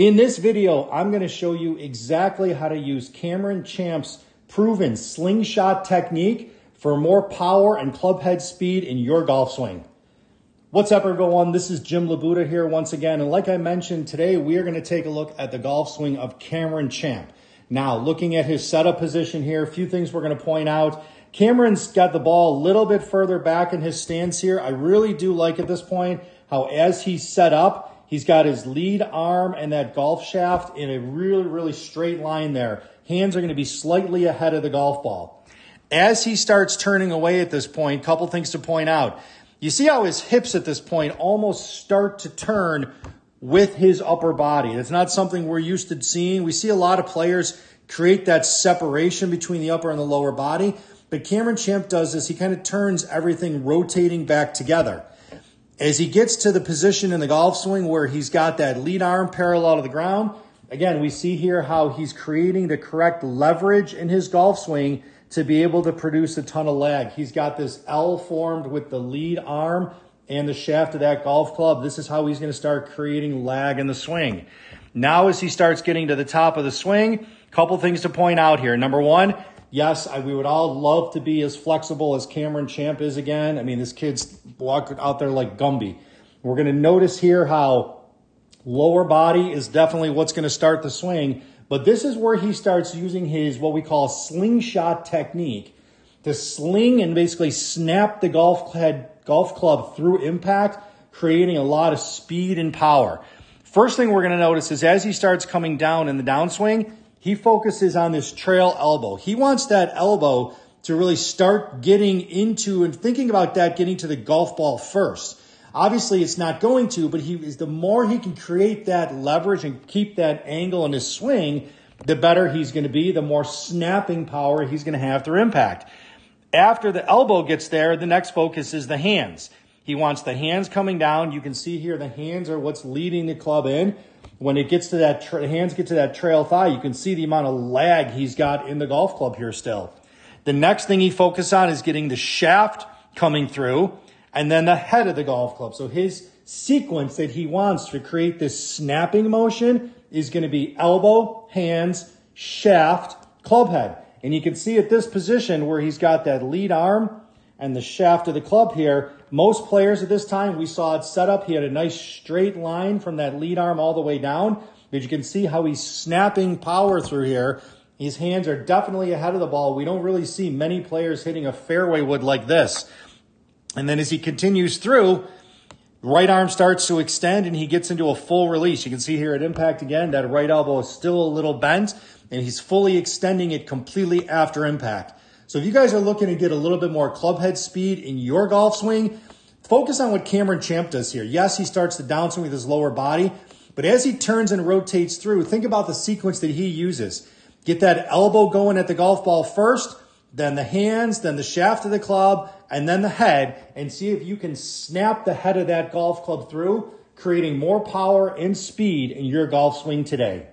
In this video, I'm going to show you exactly how to use Cameron Champ's proven slingshot technique for more power and club head speed in your golf swing. What's up everyone? This is Jim LaBuda here once again. And like I mentioned, today we are going to take a look at the golf swing of Cameron Champ. Now, looking at his setup position here, a few things we're going to point out. Cameron's got the ball a little bit further back in his stance here. I really do like at this point how as he's set up, He's got his lead arm and that golf shaft in a really, really straight line there. Hands are going to be slightly ahead of the golf ball. As he starts turning away at this point, couple things to point out. You see how his hips at this point almost start to turn with his upper body. It's not something we're used to seeing. We see a lot of players create that separation between the upper and the lower body. But Cameron Champ does this. He kind of turns everything rotating back together. As he gets to the position in the golf swing where he's got that lead arm parallel to the ground, again, we see here how he's creating the correct leverage in his golf swing to be able to produce a ton of lag. He's got this L formed with the lead arm and the shaft of that golf club. This is how he's going to start creating lag in the swing. Now, as he starts getting to the top of the swing, a couple things to point out here. Number one, yes, I, we would all love to be as flexible as Cameron Champ is again. I mean, this kid's walking out there like Gumby. We're going to notice here how lower body is definitely what's going to start the swing, but this is where he starts using his what we call slingshot technique to sling and basically snap the golf head golf club through impact, creating a lot of speed and power. First thing we're going to notice is as he starts coming down in the downswing, he focuses on this trail elbow. He wants that elbow to really start getting into and thinking about that getting to the golf ball first. Obviously, it's not going to, but he is the more he can create that leverage and keep that angle in his swing, the better he's going to be, the more snapping power he's going to have through impact. After the elbow gets there, the next focus is the hands. He wants the hands coming down. You can see here the hands are what's leading the club in when it gets to that tra- hands get to that trail thigh, you can see the amount of lag he's got in the golf club here still. The next thing he focuses on is getting the shaft coming through and then the head of the golf club. So his sequence that he wants to create this snapping motion is going to be elbow, hands, shaft, club head. And you can see at this position where he's got that lead arm and the shaft of the club here, most players at this time, we saw it set up. He had a nice straight line from that lead arm all the way down. But you can see how he's snapping power through here. His hands are definitely ahead of the ball. We don't really see many players hitting a fairway wood like this. And then as he continues through, right arm starts to extend and he gets into a full release. You can see here at impact again, that right elbow is still a little bent and he's fully extending it completely after impact. So if you guys are looking to get a little bit more club head speed in your golf swing, focus on what Cameron Champ does here. Yes, he starts the downswing with his lower body, but as he turns and rotates through, think about the sequence that he uses. Get that elbow going at the golf ball first, then the hands, then the shaft of the club, and then the head, and see if you can snap the head of that golf club through, creating more power and speed in your golf swing today.